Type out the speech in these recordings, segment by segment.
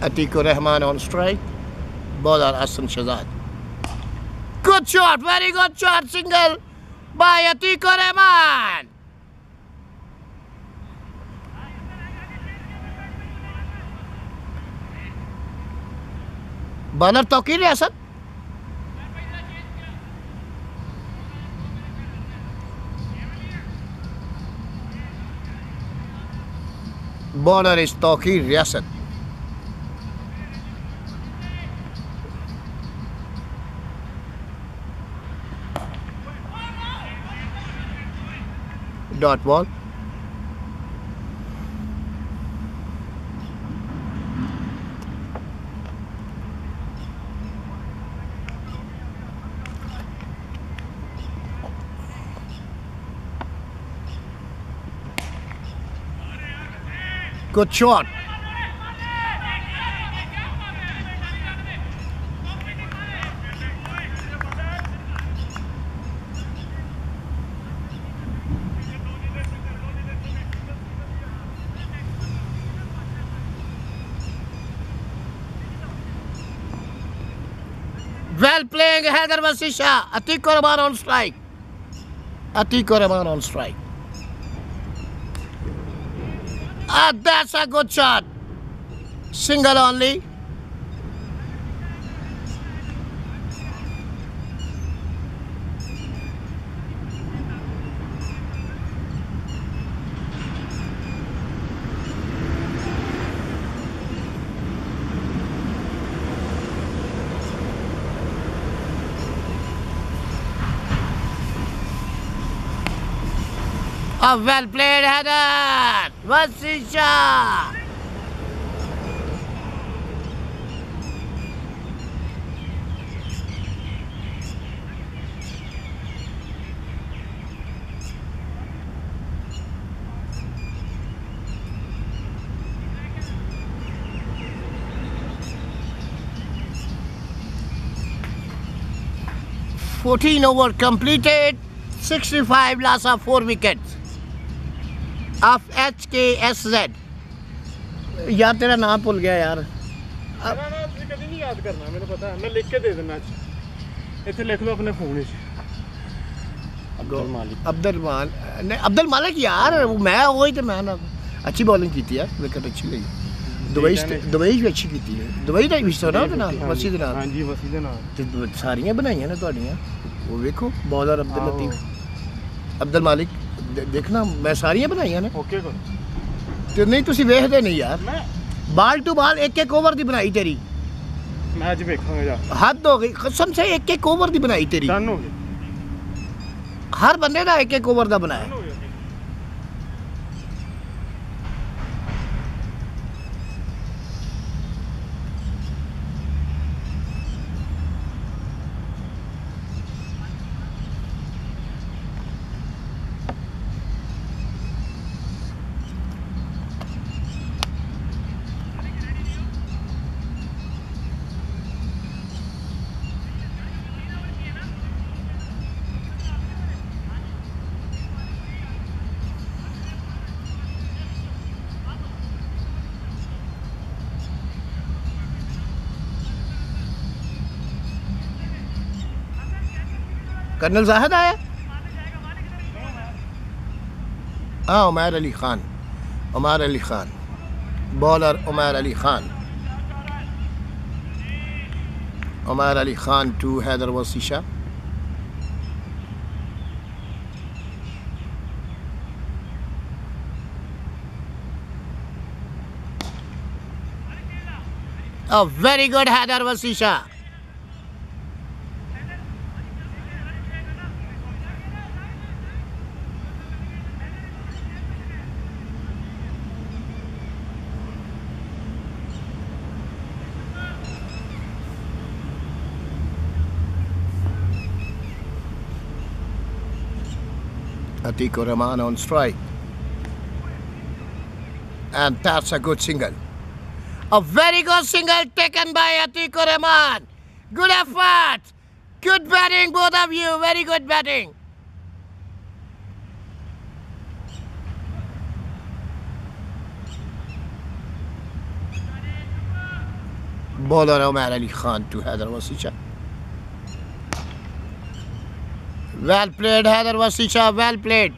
Atikur Rahman on strike. Bowler Hassan Shazad. Good shot, very good shot, single by Atikur Rahman. Bowler Tawqir Asad. Bowler is Tawqir Riyasat. Dot ball. Good shot. Well playing Haider Wasi Shah. Atiq Rahman on strike. Atiq Rahman on strike. Ah, that's a good shot. Single only. A well played header. Wasi Shah. Fourteen over completed. Sixty-five Lhasa four wickets. of HKSZ यार तेरा नाम भूल गया यार ਮੇਰਾ ਨਾਮ ਤੁਸੀਂ ਕਦੀ ਨਹੀਂ ਯਾਦ ਕਰਨਾ ਮੈਨੂੰ ਪਤਾ ਮੈਂ ਲਿਖ ਕੇ ਦੇ ਦਿੰਦਾ ਅੱਜ ਇੱਥੇ ਲਿਖ ਲਓ ਆਪਣੇ ਫੋਨ ਵਿੱਚ ਅਬਦੁਲ ਮਾਲਿਕ ਅਬਦੁਲ ਮਾਲ ਨਹੀਂ ਅਬਦੁਲ ਮਾਲਿਕ ਯਾਰ ਉਹ ਮੈਂ ਉਹੀ ਤੇ ਮੈਂ ਨਾ ਅੱਛੀ ਬੋਲਿੰਗ ਕੀਤੀ ਹੈ ਵਿਕਟ ਅੱਛੀ ਲਈ ਦੁਬਈ ਚ- ਦੁਬਈ ਵੀ ਅੱਛੀ ਕੀਤੀ ਹੈ ਦੁਬਈ ਦਾ ਵੀ ਸੋਨਾ ਉਹਦੇ ਨਾਲ ਵਸੀ ਦੇ ਨਾਲ ਹਾਂਜੀ ਵਸੀ ਦੇ ਨਾਲ ਤੇ ਦੁ- ਸਾਰੀਆਂ ਬਣਾਈਆਂ ਨੇ ਤੁਹਾਡੀਆਂ ਉਹ ਵੇਖੋ ਬੌਲਰ ਅਬਦੁਲ ਆਹੋ। ਲਤੀਫ ਅਬਦੁਲ ਮਾਲਿਕ ਦੇ- ਦੇਖਣਾ ਮੈਂ ਸਾਰੀਆਂ ਬਣਾਈਆਂ ਨੇ। ਓਕੇ ਕਰੋ ਤੇ ਨਹੀਂ ਤੁਸੀਂ ਵੇਖਦੇ ਨਹੀਂ ਯਾਰ। ਮੈਂ ਬਾਲ ਟੂ ਬਾਲ ਇੱਕ ਇੱਕ ਓਵਰ ਦੀ ਬਣਾਈ ਤੇਰੀ। ਮੈਂ ਅੱਜ ਵੇਖਾਂਗਾ ਜਾ ਹੱਦ ਹੋ ਗਈ। ਕਸਮ ਸੇ ਇੱਕ ਇੱਕ ਓਵਰ ਦੀ ਬਣਾਈ ਤੇਰੀ। ਡਨ ਹੋ ਗਿਆ ਹਰ ਬੰਦੇ ਦਾ ਇੱਕ ਇੱਕ ਓਵਰ ਦਾ ਬਣਾਇਆ। ਡਨ ਹੋ ਗਿਆ कर्नल जाहिद आया हाँ Umair Ali Khan Umar Ali Khan bowler Umar Ali Khan Umar Ali Khan to Haider वसीशा A very good Hadar Vasisha. Atikur Rahman on strike. And that's a good single. A very good single taken by Atikur Rahman. Good effort. Good batting, both of you. Very good batting. Bowler Omar Ali Khan to Haider well played Haider Wasi Shah well played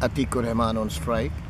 Atikur Rahman on strike.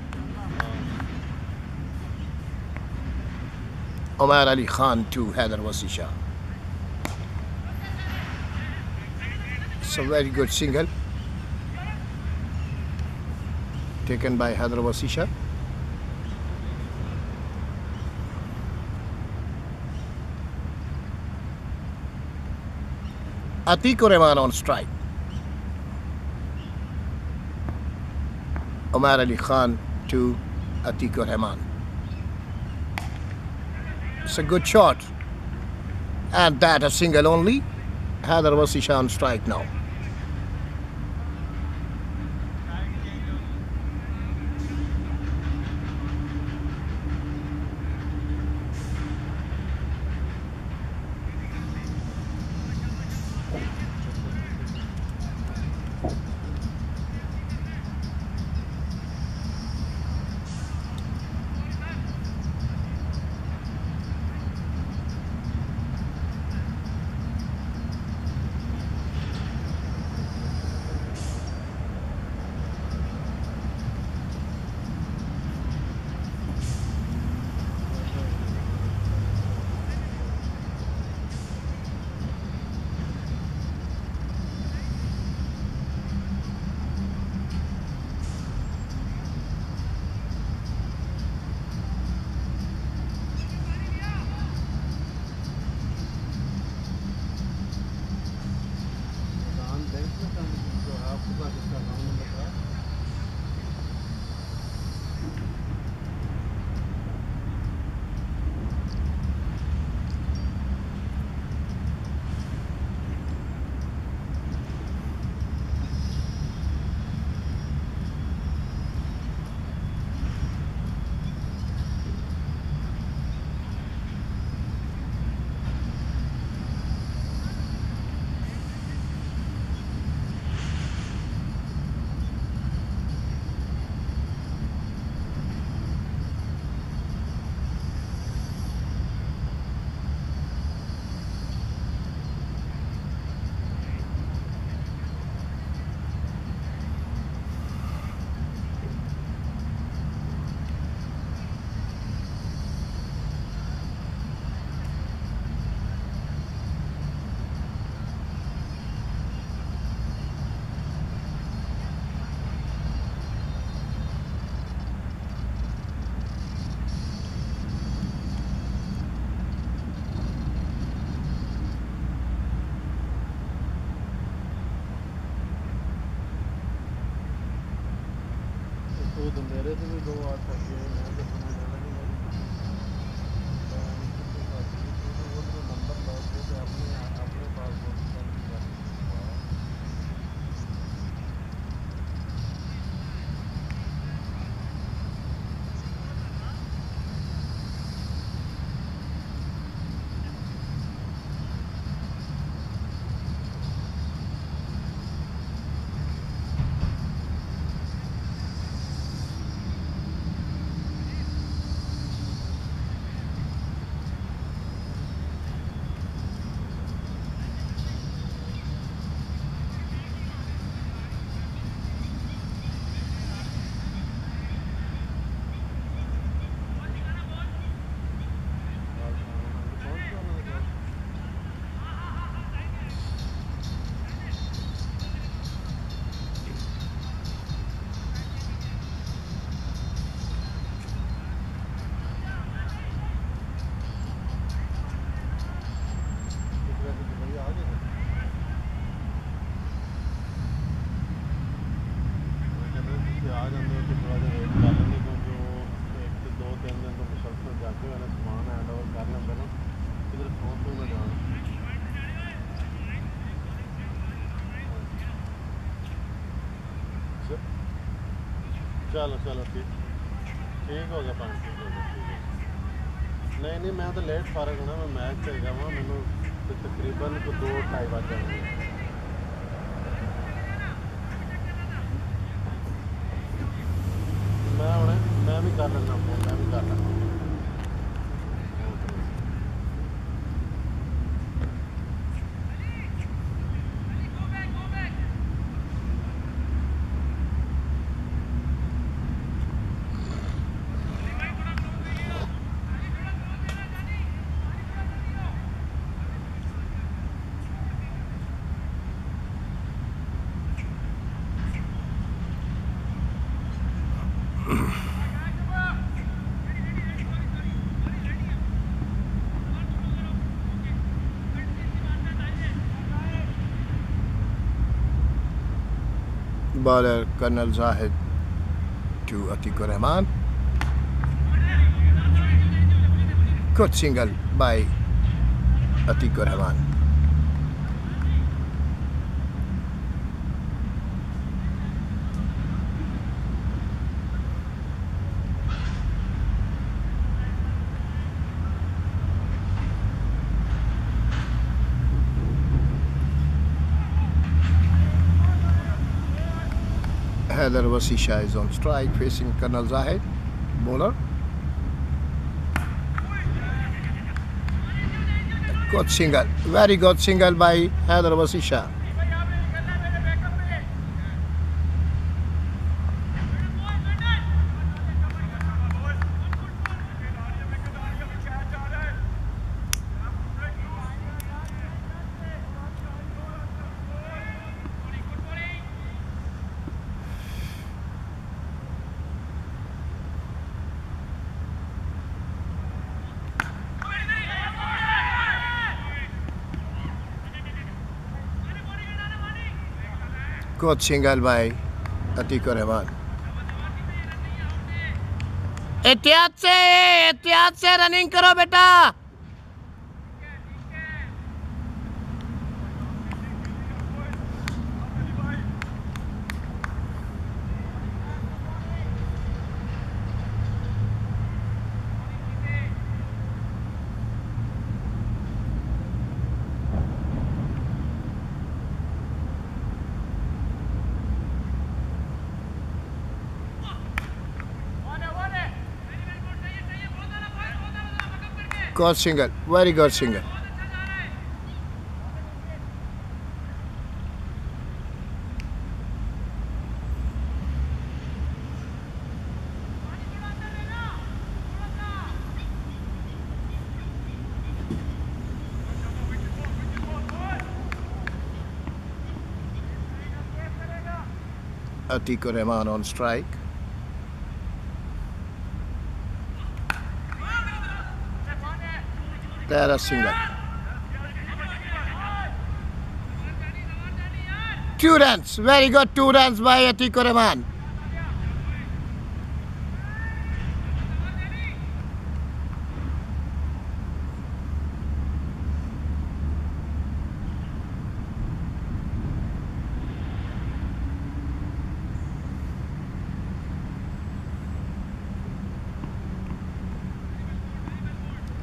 Omar Ali Khan to Haider Wasi Shah. It's a very good single taken by Haider Wasi Shah. Atikur Rahman on strike. Omar Ali Khan to Atikur Rahman. It's a good shot. And that a single only. Haider Wasi Shah on strike now. बंदे रहे थे दो आठ ਚਲੋ ਚਲੋ, ਠੀਕ। ਠੀਕ ਹੋ ਗਿਆ ਪਾਣੀ ਠੀਕ ਹੋ ਗਿਆ, ਠੀਕ ਹੈ ਨਹੀਂ ਨਹੀਂ, ਮੈਂ ਤਾਂ ਲੇਟ ਫਾਰਗ ਹੋਣਾ, ਮੈਂ ਮੈਚ ਤੇ ਜਾਵਾਂ, ਮੈਨੂੰ ਤੇ ਤਕਰੀਬਨ ਕੋ 2 ਢਾਈ ਵੱਜ ਜਾਣਗੇ। ਮੈਂ ਹੁਣ, ਮੈਂ ਵੀ ਕਰ ਲੈਣਾ ਫੋਨ, ਮੈਂ ਵੀ ਕਰ ਲੈਣਾ Bowler Colonel Zahid to Atikur Rahman. Good single by Atikur Rahman. Haider Wasi Shah is on strike facing Colonel Zahid, bowler. Good single, very good single by Haider Wasi Shah. Coach single भाई अतीक रहमान एहतियात से एहतियात से running करो बेटा Good single, very good single. Atikur Rahman on strike. Two runs, very good. Two runs by Atikur Rahman.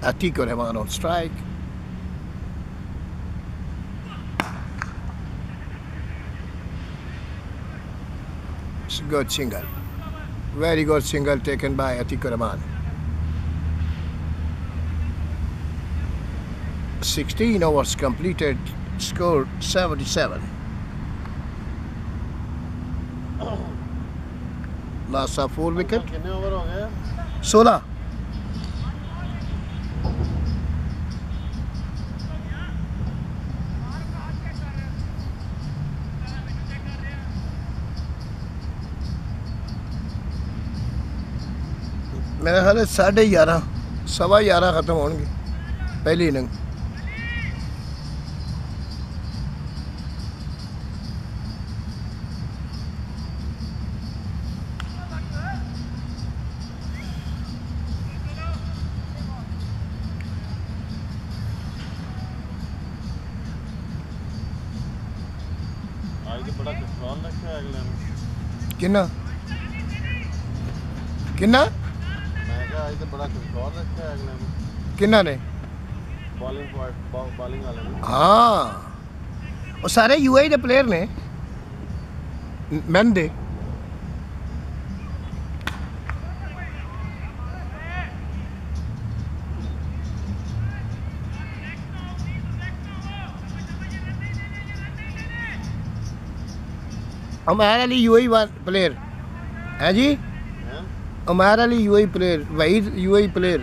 Atikur Rehman on strike. It's a good single. Very good single taken by Atikur Rehman. 16 overs completed, score 77. Last of four wicket. 16 ਮੇਰਾ ਖਿਆਲ ਹੈ 11:30 ਸਵਾ 11 ਖਤਮ ਹੋਣਗੇ ਪਹਿਲੀ inning ਕਿੰਨਾ? ਕਿੰਨਾ? ਮੈਂ ਕਿਹਾ ਅੱਜ ਤਾਂ ਬੜਾ ਕੰਟਰੋਲ ਰੱਖਿਆ ਅਗਲੇ ਨੇ ਕਿੰਨਾ ਨੇ ਬੋਲਿੰਗ ਪੁਆਇੰਟ ਬੋਲਿੰਗ ਵਾਲੇ ਨੇ ਹਾਂ ਉਹ ਸਾਰੇ ਯੂਏਈ ਦੇ ਪਲੇਅਰ ਨੇ ਮੈਨ ਦੇ ਉਮਰ ਅਲੀ ਯੂਏਈ ਵਨ ਪਲੇਅਰ ਹੈ ਜੀ Omar Ali UAE player, Wahid UAE player,